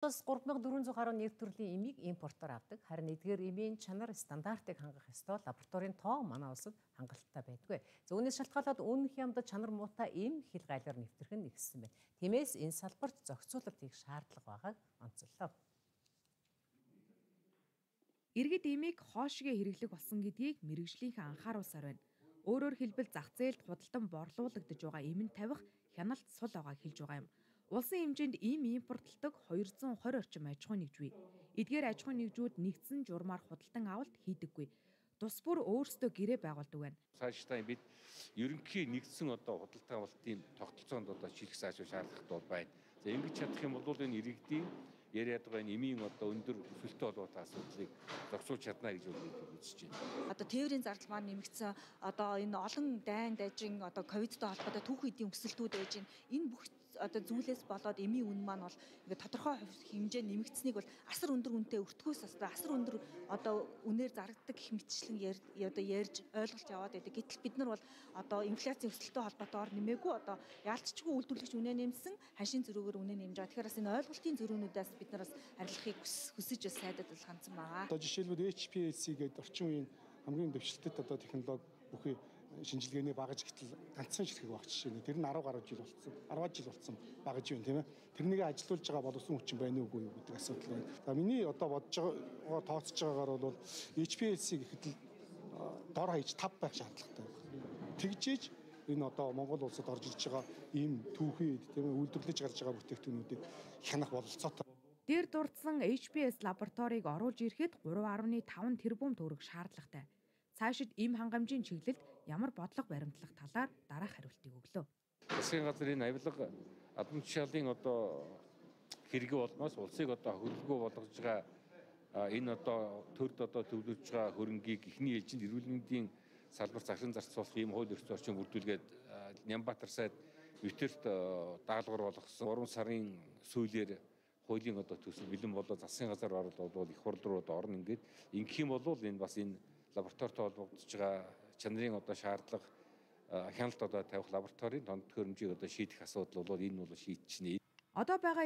Бас 3400 гаруй нэр төрлийн эмийг импортоор авдаг. Харин эдгээр эмийн чанар стандартыг хангах ёстой лабораторийн тоо манай улсад хангалттай байдгүй. Үүнээс шалтгаалаад үнэх ямд чанар муутай эм хил гайлаар нэвтрэх нь нэгссэн байна. Тиймээс энэ салбарт зохицуулалт хийх шаардлага байгааг онцоллоо. Иргэд эмийг хоошигээ хэрэглэх болсон гэдгийг мэрэгжлийнхээ анхааруулсаар байна. Өөрөөр хэлбэл зах зээлд худалдан борлуулагдж байгаа эмэнд тавих хяналт сул байгааг хэлж байгаа юм. Улсын хэмжээнд ийм импортлдог 220 орчим аж ахуйн нэгжүй. Эдгээр аж ахуйн нэгжүүд нэгдсэн журмаар худалдан авалт хийдэггүй. Тус бүр өөрсдөө гэрээ байгуулдаг байна. Цаашдаа бид ерөнхий нэгдсэн одоо худалдан авалтын тогтолцоонд одоо чиглэх заашгүй шаардлагатай байна. За ингэж чадах юм бол энэ иргэдийн яриад байгаа энэ эмийн одоо өндөр өсөлттэй болоотой асуудлыг зохицуулж чадна гэж үзэж байна. Одоо тээврийн зардал маань нэмэгдсэн одоо энэ олон дайн дайжин одоо ковидтой холбоотой түүх эдийн өсөлтүүд байна. Энэ бүх одоо зүйлээс болоод эмийн үн маань бол ингээд тодорхой хэмжээ нэмэгдсэнийг бол асар өндөр үнэтэй өртгөөс асар асар өндөр одоо үнээр зарагддаг гэх мэтчлэн одоо ярьж ойлголт яваад байдаг. Гэтэл бид нар бол одоо инфляцийн өсөлттэй холбоотойгоор нэмээгүй одоо яалтчгүй үйлдвэрлэгч үнэ нэмсэн, ханшийн зөрүүгээр үнэ нэмж байгаа. Тэгэхээр бас энэ ойлголтын зөрүүнүүдээс бид нар бас арилгахыг хүсэж бас сайдад бол хандсан байгаа. Одоо жишээлбэл HPLC гэдэг орчин үеийн хамгийн дэвшилтэт одоо технологи бүхий шинжилгээний багаж гэтэл ганцхан ширхэг багч жишээ нь тэр нь 10 гаруй жил болсон 10 жил болсон багаж юм тийм ээ тэрнийг ажилуулж байгаа боловсон хүчин байна уугүй юу гэдэг асуудал байна. За миний одоо бодож байгаа тооцож байгаагаар бол HPLC гэхэд дор хаяж 5 байх шаардлагатай байна. Тэгжээж энэ одоо Монгол улсад орж ирж байгаа ийм түүхийд тийм үйлдвэрлэж гарч байгаа бүтээгдэхүүнүүдийг хянах бололцоотой. Дээр дурдсан HPS лабораторийг оруулж ирэхэд 3.5 тэрбум төгрөг шаардлагатай. Цаашид им хангамжийн чиглэлд ямар бодлого баримтлах талаар дараах хариултыг өглөө. Засгийн газрын авилга албан тушаалын одоо хэрэгэ болноос улсыг одоо хөлгөө болгож байгаа энэ одоо төрд одоо төвлөрж байгаа хөрөнгийг эхний ээлжинд эрүүл мэндийн салбар загшин зарцуулах ийм хууль эрх зөрчин бүрдүүлгээд Нямбатар сайд Витерт даалгавар болгосон 3 сарын сүүлээр хуулийн одоо төсөл бэлэн болоод засгийн газар орол бол их хурл руу орно ингээд ингэх юм бол энэ бас энэ лабораторитой холбогдож байгаа чанарын одоо шаардлага хяналт одоо тавих лабораторийн донд төхөөрөмжийг одоо шийдэх асуудал бол энэ бол шийдчихнэ. Одоо байгаа